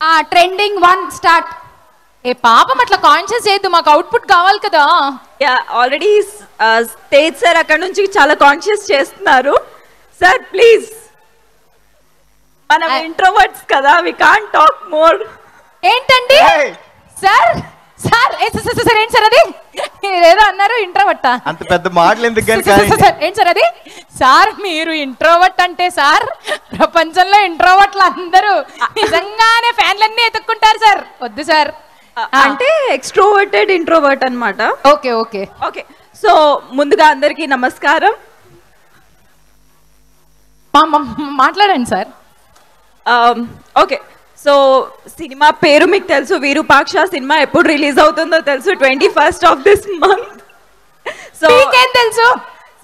ఆ trending one start ఏ పాపం అట్లా కాన్షియస్ చేయొద్దు మాకు అవుట్పుట్ కావాలి కదా. యా ఆల్రెడీ స్టేజ్ సార్ అక్కడ నుంచి చాలా కాన్షియస్ చేస్తున్నారు. సార్ ప్లీజ్ మనం ఇంట్రోవర్ట్స్ కదా వి కాంట్ టాక్ మోర్ ఏంటండి! సార్ సార్ ఏ సార్, సార్, సార్ ఏంటి సార్ అది? ఏదో అన్నారు ఇంట్రోవర్ట్ అంత పెద్ద మాటలు ఎందుకు కానీ కానీ ఏంటి సార్ అది? సార్ మీరు ఇంట్రోవర్ట్ అంటే సార్ ప్రపంచంలో ఇంట్రోవర్ట్లు అందరూ నిజంగానే ఫ్యాన్లన్నీ ఎత్తుక్కుంటారు సార్. వద్దు సార్. అంటే ఎక్స్ట్రోవర్టెడ్ ఇంట్రోవర్ట్ అన్నమాట. Okay okay. ఓకే సో ముందుగా అందరికీ నమస్కారం. మాట్లాడండి సార్. ఓకే సో సినిమా పేరు మీకు తెలుసు వీరూపాక్ష సినిమా ఎప్పుడు రిలీజ్ అవుతుందో తెలుసు twenty first of this month. So మీకేం తెలుసు?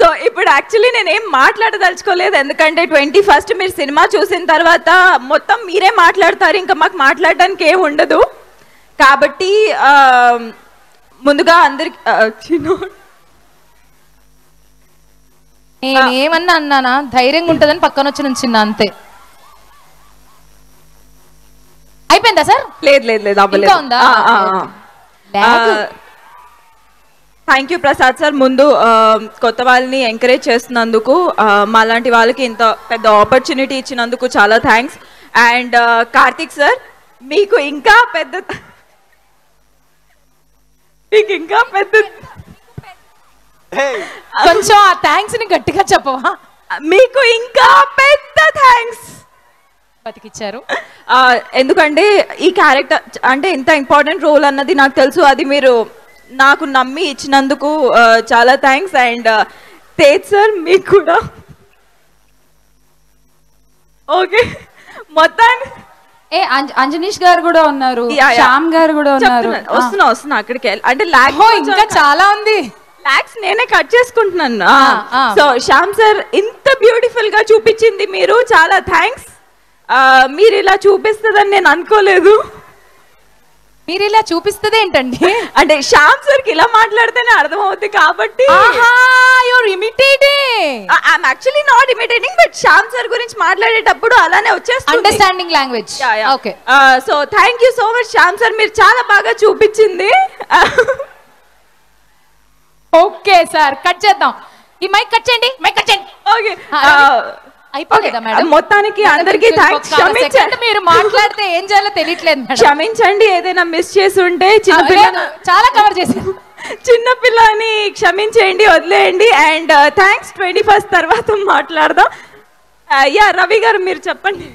సో ఇప్పుడు యాక్చువల్లీ నేను ఏం మాట్లాడదలుచుకోలేదు. ఎందుకంటే ట్వంటీ ఫస్ట్ మీరు సినిమా చూసిన తర్వాత మొత్తం మీరే మాట్లాడతారు. ఇంకా మాకు మాట్లాడడానికి ఏం ఉండదు. కాబట్టి ముందుగా అందరికి చిన్న. ఏమన్నా అన్నానా? ధైర్యంగా ఉంటుందని పక్కన వచ్చి నుంచింది అంతే. అయిపోయిందా సార్? లేదు లేదు లేదు అవ్వలేదు. ఉందా? థ్యాంక్ యూ ప్రసాద్ సార్ ముందు కొత్త వాళ్ళని ఎంకరేజ్ చేస్తున్నందుకు మాలాంటి వాళ్ళకి ఇంత పెద్ద ఆపర్చునిటీ ఇచ్చినందుకు చాలా థ్యాంక్స్ అండ్ కార్తిక్ సార్ మీకు ఇంకా పెద్ద మీకు ఇంకా పెద్ద! కొంచెం ఆ థ్యాంక్స్ని గట్టిగా చెప్పవా? మీకు ఇంకా పెద్ద థ్యాంక్స్ బతికిచ్చారు. ఎందుకంటే ఈ క్యారెక్టర్ అంటే ఇంత ఇంపార్టెంట్ రోల్ అన్నది నాకు తెలుసు. అది మీరు నాకు నమ్మి ఇచ్చినందుకు చాలా థ్యాంక్స్ అండ్ తేజ్ సార్ మీకు కూడా. ఓకే మొత్తాన్ని ఏ అంజ- అంజనీష్ గారు కూడా ఉన్నారు. శ్యామ్ గారు కూడా ఉన్నారు. వస్తున్నా వస్తున్నా అక్కడికి వెళ్ళి. అంటే లాగ్ ఓ ఇంకా చాలా ఉంది. లాక్స్ నేనే కట్ చేసుకుంటున్నాను. సో శ్యామ్ సార్ ఇంత బ్యూటిఫుల్గా చూపించింది మీరు. చాలా థ్యాంక్స్ మీరు ఇలా చూపిస్తుందని నేను అనుకోలేదు. మీరు ఇలా చూపిస్తుంది ఏంటండి? అంటే శ్యామ్ సార్కి ఇలా మాట్లాడితేనే అర్థమవుతుంది కాబట్టి. Your imitating I'm actually not imitating but Shyam sir గురించి మాట్లాడేటప్పుడు అలానే వచ్చేస్తుంది. Understanding language okay so thank you so much Shyam sir. మీరు చాలా బాగా చూపించింది. ఓకే సార్ కట్ చేద్దాం. ఈ మైక్ కట్ చేయండి. మైక్ కట్ చేయండి. ఓకే ఆ, అయిపోలేదా మేడం? మొత్తానికి అందరికీ థ్యాంక్స్ క్షమించండి మీరు మాట్లాడితే ఏం చేయాలో తెలియట్లేదు క్షమించండి ఏదైనా మిస్ చేసి ఉంటే చిన్నపిల్ల చాలా కవర్ చేశారు. చిన్నపిల్లని క్షమించేయండి వదిలేయండి. అండ్ థ్యాంక్స్ ట్వంటీ ఫస్ట్ తర్వాత మాట్లాడదాం. యా రవి గారు మీరు చెప్పండి.